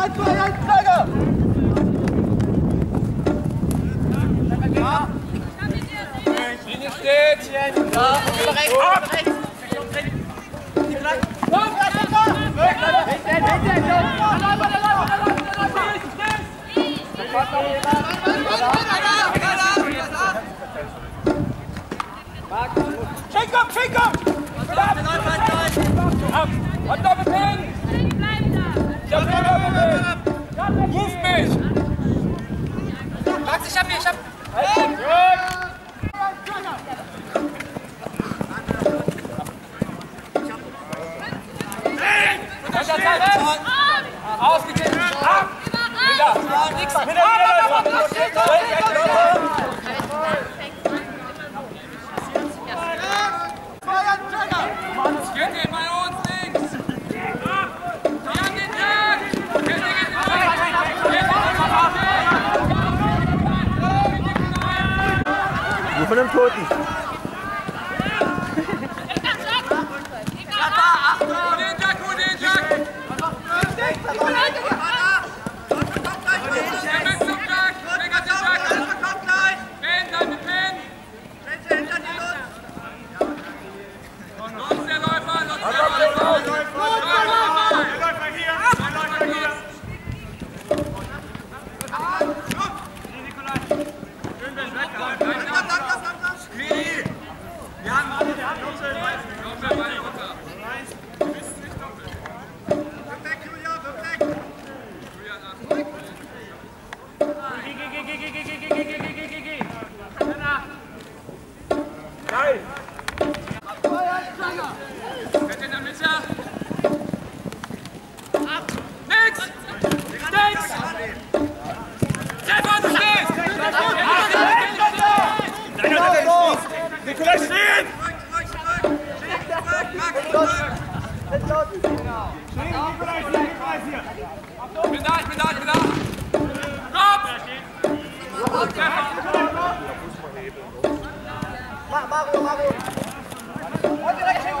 3, 2, 1, Flagge! Linie steht. Ja, über rechts, über rechts. Schenk ab, schenk ab! Hat Doppelpin! Ich hab Doppelpin! Ruf mich! Max, ich hab hier, ich hab. Ausgegeben! Von dem Toten. Nix! Treffer, du stehst! Nikolai stehen! Ich bin da, ich bin da, ich bin da! Kopf! Treffer! Mario, Mario! Und direkt hinten!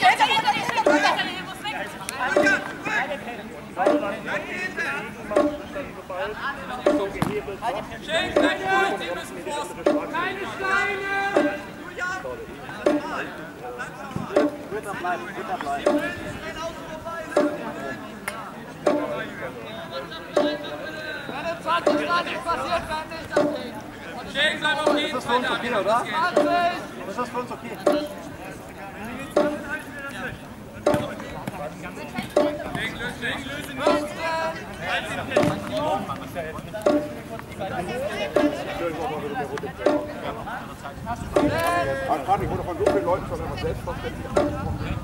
Schenk, bleib ruhig, die müssen vor! Keine Steine! Dritter bleiben, dritter bleiben. Schenk, Ah, Gerade, ich wurde von so vielen Leuten schon immer selbstverständlich angesprochen.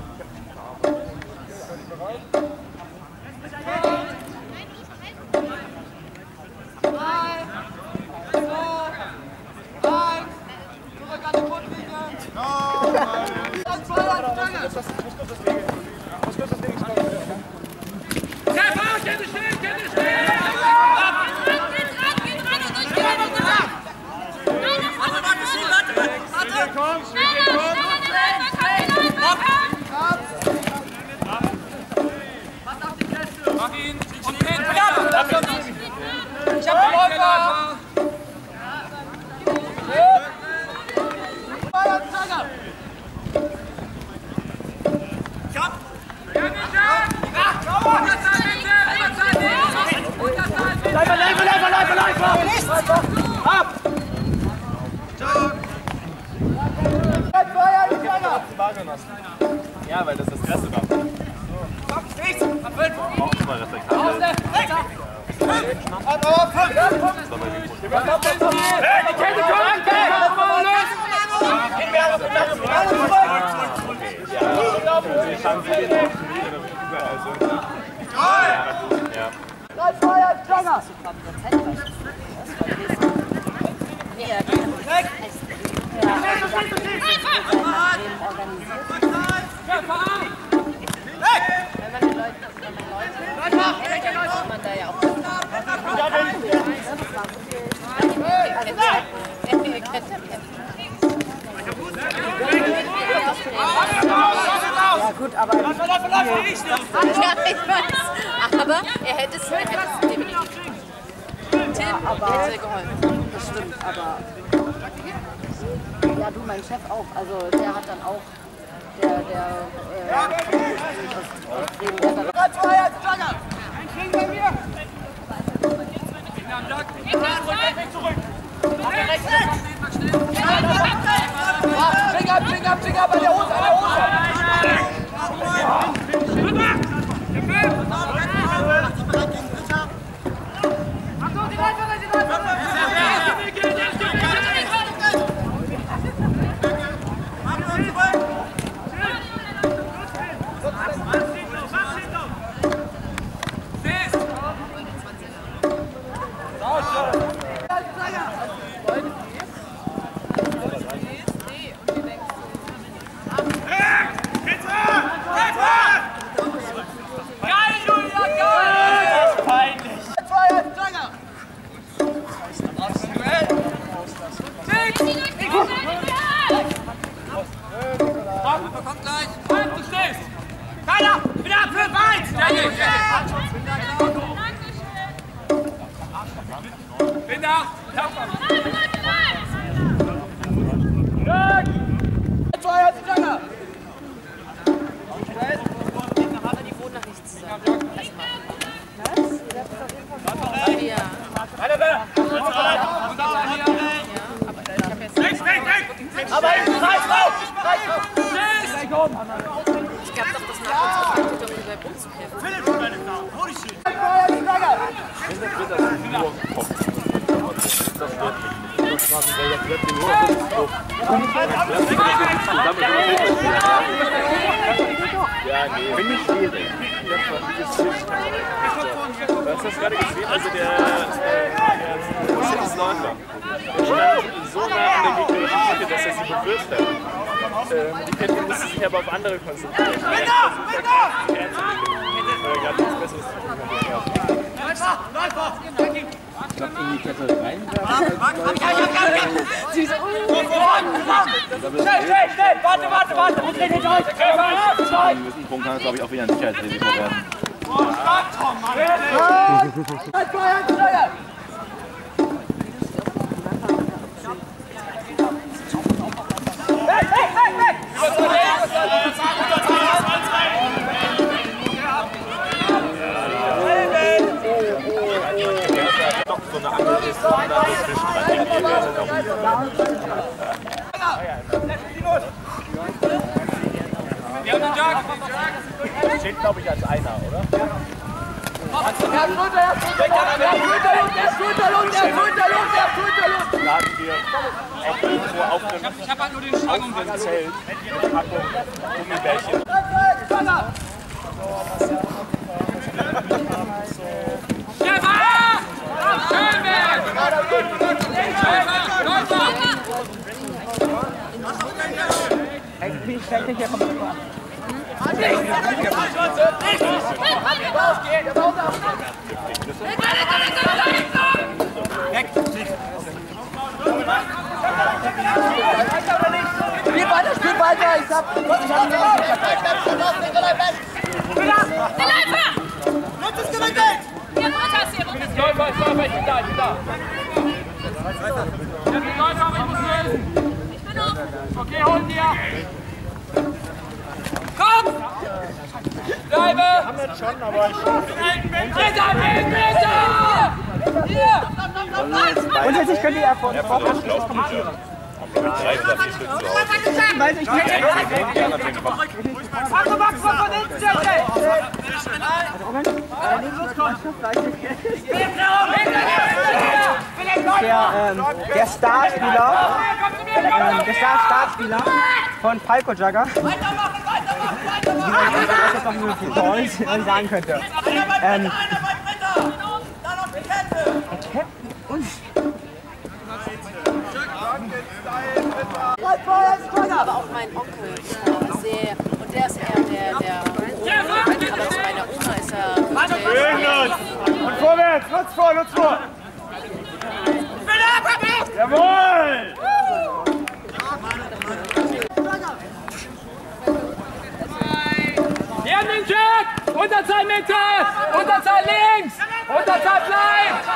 Treffer, Kette stehen, Kette stehen! Mach ihn! Und Pin, Treffer! Ich hab den Läufer. Läufer, Läufer, Läufer, Läufer, Läufer! Ab! Ja, weil das das erste war. Auch immer respektabel. Ja. Ja, ich weiß. Aber er hätte es, er hätte es definitiv. Tim hätte geholfen. Das stimmt, aber. Ja, du, mein Chef auch. Also, der hat dann auch. Der, der. Äh, aus, aus Bremen, der hat dann Finger ab, Finger ab, Finger ab, an der Hose, an der Hose! Kommt gleich! Du stehst! Keiner! Wieder für eins! Binder! Die Ich glaube doch, dass nach uns gefragt wird, ob wir bei Umzug helfen. Ja, nee. Finde ich schwierig. Du hast das gerade gesehen, also der, äh, der Schiffsläufer, der stand so nah an der gegnerischen Kette, dass er sie berührt hat. Ähm, die Kette musste sich aber auf andere konzentrieren. Er er zu tun hat. Ich glaube, in die Kette reinwerfen. Schnell, schnell, schnell! Warte, warte, warte! Und dreh hinter euch! Ein gewissen Punkt kann das, glaube ich, auch wieder ein Sicherheitsrisiko werden. Weg, weg, weg, weg! Doch so eine Angel ist so eine dazwischen. Wir haben den Jug! Steht, glaube ich, als einer, oder? Er hat Schulter, er hat Schulter, er hat Schulterlung, er hat Schulterlung, er hat Schulterlung, er hat Schulterlung! Da hatten wir auch irgendwo auf dem, Ich hab halt nur den um auf dem Zelt eine Packung Gummibärchen. Stefan! Schönberg! Schönberg! Läufer! Okay, hol dir. Komm! Bleibe! Haben wir jetzt schon, aber ich... Meter, Meter! Hier! Und jetzt, ich könnte ja von Stück zu Hause. weil ich auf jeden Fall. Max, von hinten, schnell! Der, ähm, der Starspieler, ähm, der Star Starspieler von Falco Jagger. Ich weiß jetzt noch nicht, wie Deutsch man sagen könnte. Ähm, Aber auch mein Onkel ist sehr, und der ist eher der, der, aber zu meiner Oma ist er, der, Und vorwärts, Lutz vor, Lutz vor. Jawohl! Wir haben den Jack! Unterzahl Mitte! Unterzahl links! Unterzahl bleibt!